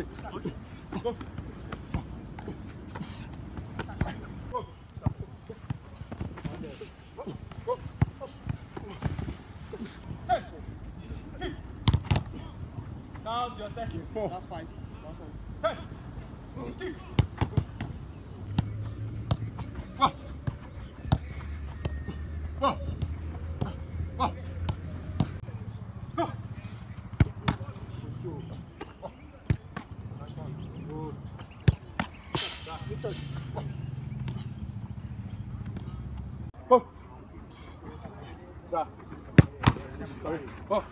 Go. Count your session. Four. That's fine. That's fine. Hey. One. One. One. Oh.